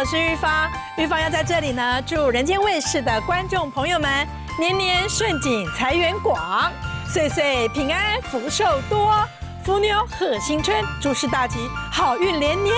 我是玉芳玉芳要在这里呢祝人间卫视的观众朋友们年年顺景财源广岁岁平安福寿多福牛贺新春诸事大吉好运连连